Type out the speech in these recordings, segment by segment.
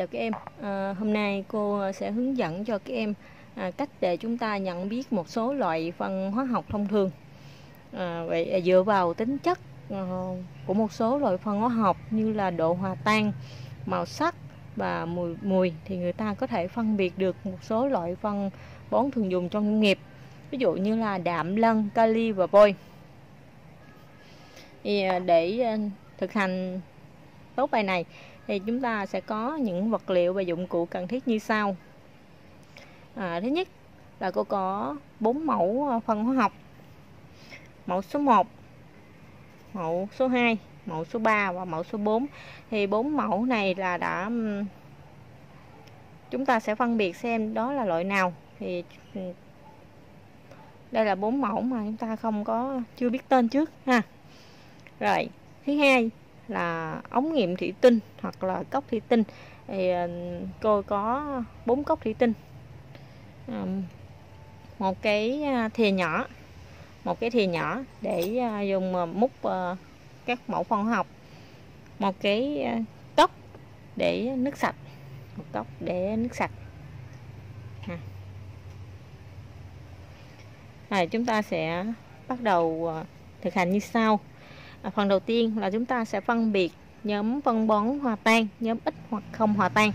chào các em. À, hôm nay cô sẽ hướng dẫn cho các em à, cách để chúng ta nhận biết một số loại phân hóa học thông thường. Ờ, à, vậy dựa vào tính chất à, của một số loại phân hóa học như là độ hòa tan, màu sắc và mùi mùi thì người ta có thể phân biệt được một số loại phân bón thường dùng trong nông nghiệp. Ví dụ như là đạm, lân, kali và vôi. Thì à, để à, thực hành tốt bài này thì chúng ta sẽ có những vật liệu và dụng cụ cần thiết như sau. À, thứ nhất là cô có bốn mẫu ờ, phân hóa học. Mẫu số 1 mẫu số 2 mẫu số 3 và mẫu số 4 thì bốn mẫu này là đã chúng ta sẽ phân biệt xem đó là loại nào. Thì đây là bốn mẫu mà chúng ta không có chưa biết tên trước ha. Rồi thứ hai là ống nghiệm thủy tinh hoặc là cốc thủy tinh. Thì ờ, cô có bốn cốc thủy tinh. Ờ, một cái ờ, thìa nhỏ, một cái thìa nhỏ để dùng múc các mẫu phân học. Một cái cốc để nước sạch, một cốc để nước sạch. Rồi chúng ta sẽ bắt đầu thực hành như sau à, phần đầu tiên là chúng ta sẽ phân biệt nhóm phân bón hòa tan nhóm ít hoặc không hòa tan.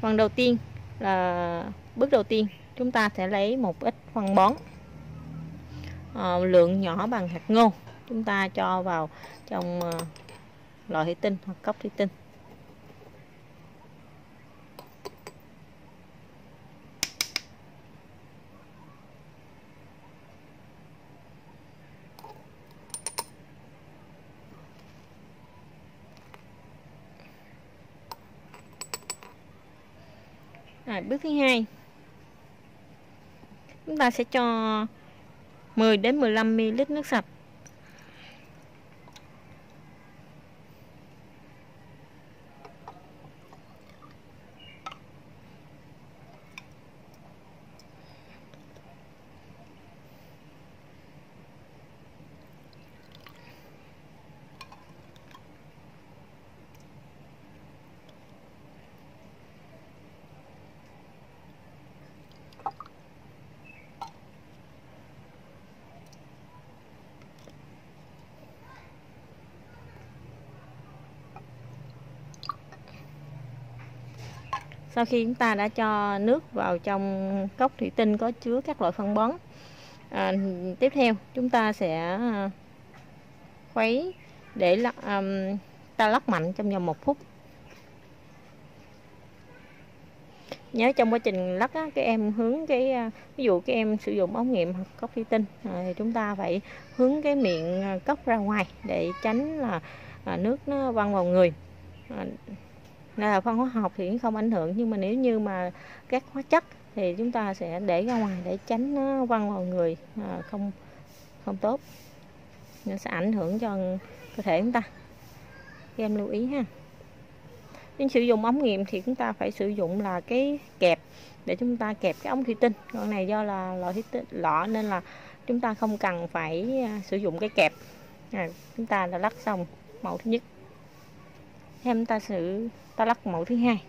Phần đầu tiên là bước đầu tiên chúng ta sẽ lấy một ít phân bón à, lượng nhỏ bằng hạt ngô. Chúng ta cho vào trong ờ, à, lọ thủy tinh hoặc cốc thủy tinh. Rồi, bước thứ hai. Chúng ta sẽ cho 10 đến 15 ml nước sạch. Sau khi chúng ta đã cho nước vào trong cốc thủy tinh có chứa các loại phân bón. À, tiếp theo chúng ta sẽ à, khuấy để um, ta lắc mạnh trong vòng một phút. Nhớ trong quá trình lắc á, các em hướng cái à, ví dụ các em sử dụng ống nghiệm hoặc cốc thủy tinh à, thì chúng ta phải hướng cái miệng cốc ra ngoài để tránh là à, nước nó văng vào người nên là phân hóa học thì không ảnh hưởng nhưng mà nếu như mà các hóa chất thì chúng ta sẽ để ra ngoài để tránh nó văng vào người à, không không tốt. Nó sẽ ảnh hưởng cho cơ thể chúng ta. Các em lưu ý ha. Nhưng sử dụng ống nghiệm thì chúng ta phải sử dụng là cái kẹp để chúng ta kẹp cái ống thủy tinh. Con này do là lọ thủy tinh lọ nên là chúng ta không cần phải à, sử dụng cái kẹp. À, chúng ta đã lắc xong mẫu thứ nhất thêm ta sử ta lắc mẫu thứ hai.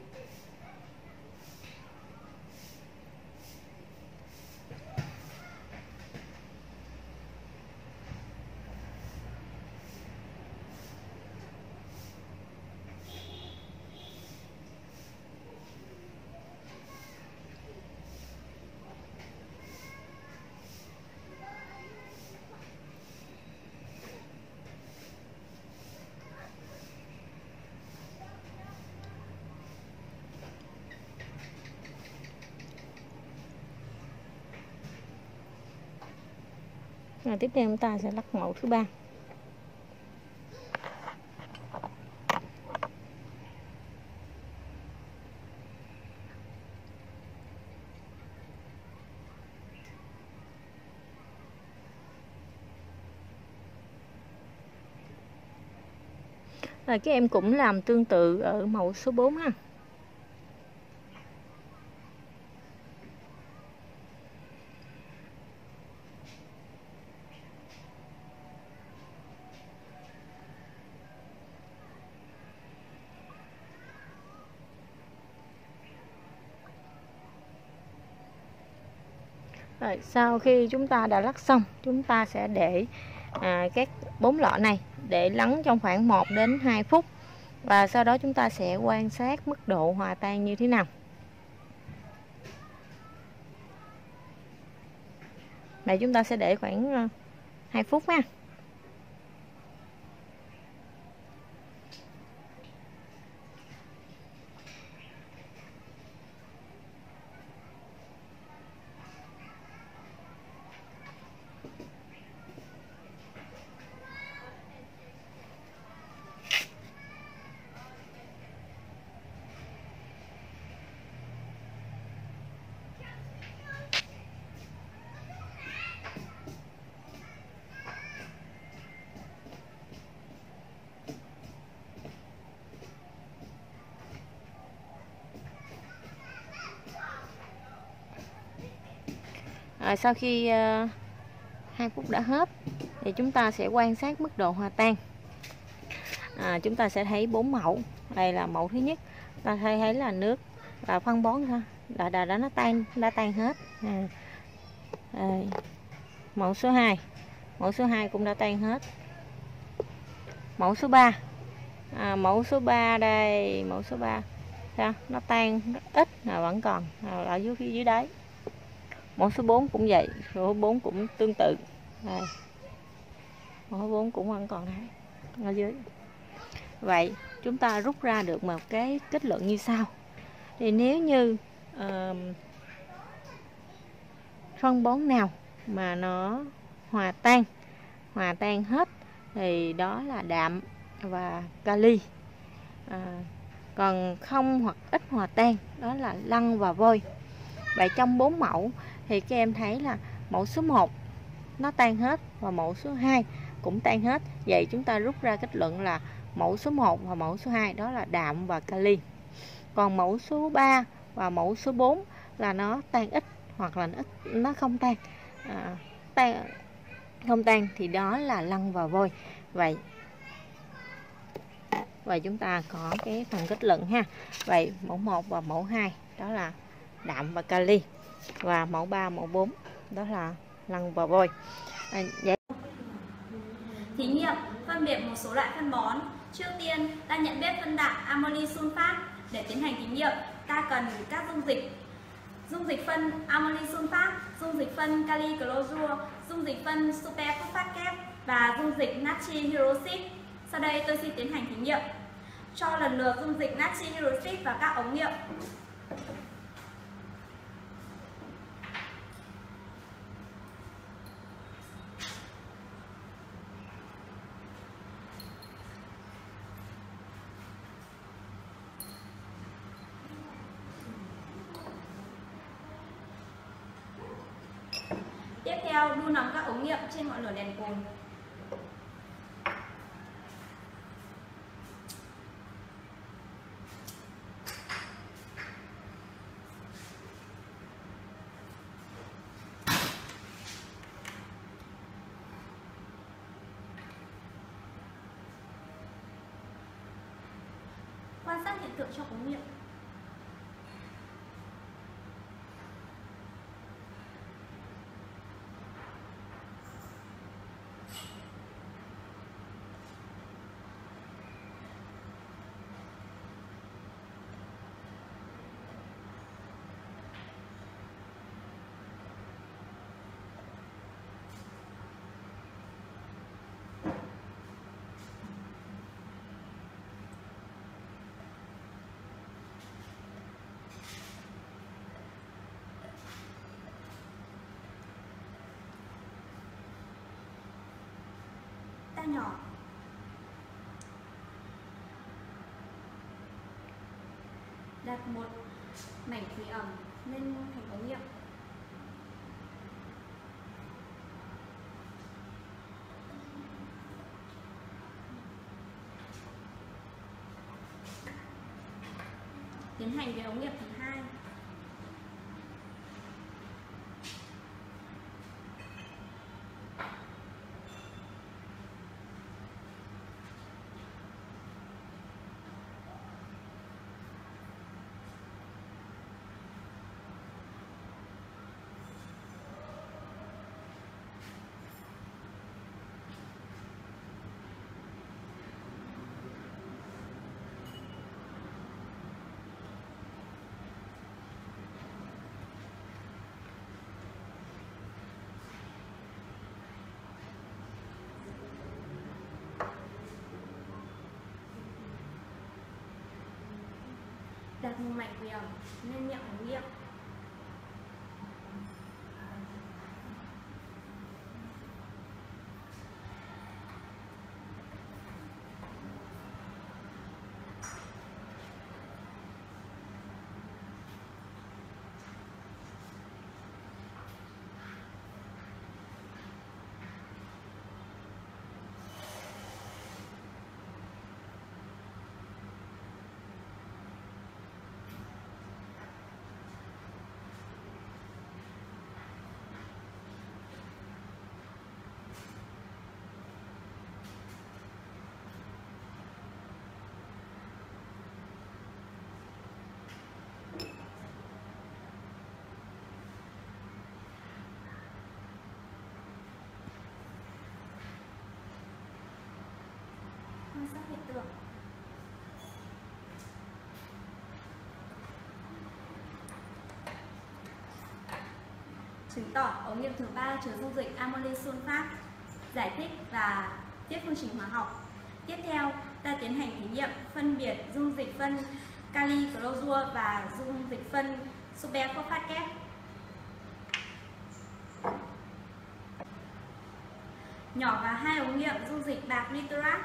Rồi tiếp theo chúng ta sẽ lắc mẫu thứ ba. Rồi các em cũng làm tương tự ở mẫu số 4 ha. Rồi, sau khi chúng ta đã lắc xong chúng ta sẽ để à, các bốn lọ này để lắng trong khoảng 1 đến 2 phút. Và sau đó chúng ta sẽ quan sát mức độ hòa tan như thế nào. Này chúng ta sẽ để khoảng à, 2 phút nha à, sau khi à, 2 phút đã hết thì chúng ta sẽ quan sát mức độ hòa tan. À, chúng ta sẽ thấy bốn mẫu. Đây là mẫu thứ nhất. Ta thấy thấy là nước là phân bón ha đã đã, đã nó tan đã tan hết. À, À. mẫu số 2 mẫu số 2 cũng đã tan hết. Mẫu số 3 à, mẫu số 3 đây. Mẫu số 3 Sao? nó tan rất ít là vẫn còn à, ở dưới phía dưới đấy mẫu số 4 cũng vậy số 4 cũng tương tự. Đây. mẫu số 4 cũng vẫn còn đấy ở dưới. Vậy chúng ta rút ra được một cái kết luận như sau. Thì nếu như uh, phân bón nào mà nó hòa tan hòa tan hết thì đó là đạm và kali. À, còn không hoặc ít hòa tan đó là lăng và vôi. Vậy trong bốn mẫu thì các em thấy là mẫu số 1 nó tan hết và mẫu số 2 cũng tan hết. Vậy chúng ta rút ra kết luận là mẫu số 1 và mẫu số 2 đó là đạm và kali. Còn mẫu số 3 và mẫu số 4 là nó tan ít hoặc là nó, ít, nó không tan. À, tan không tan thì đó là lăng và vôi. Vậy và chúng ta có cái phần kết luận ha. Vậy mẫu 1 và mẫu 2 đó là đạm và kali và mẫu 3 mẫu 4 đó là lăn và vôi à, vậy. thí nghiệm phân biệt một số loại phân bón. Trước tiên ta nhận biết phân đạm amoni sunfat để tiến hành thí nghiệm ta cần các dung dịch. Dung dịch phân amoni sunfat dung dịch phân kali clorua dung dịch phân superphosphate kép và dung dịch natri hydroxit sau đây tôi xin tiến hành thí nghiệm. Cho lần lượt dung dịch natri hydroxit vào các ống nghiệm Tiếp theo, đun nóng các ống nghiệm trên ngọn đèn cồn. Quan sát hiện tượng trong ống nghiệm. Nhỏ. Đặt một mảnh thủy ẩm lên thành ống nghiệm. Tiến hành về ống nghiệm thứ hai vùng mạch nhiều nên miệng miệng nghiệm. quan sát hiện tượng chứng tỏ ống nghiệm thứ ba chứa dung dịch ammoni sulfat giải thích và tiếp phương trình hóa học. Tiếp theo, ta tiến hành thí nghiệm phân biệt dung dịch phân kali clorua và dung dịch phân superphosphat kép nhỏ vào hai ống nghiệm dung dịch bạc nitrat.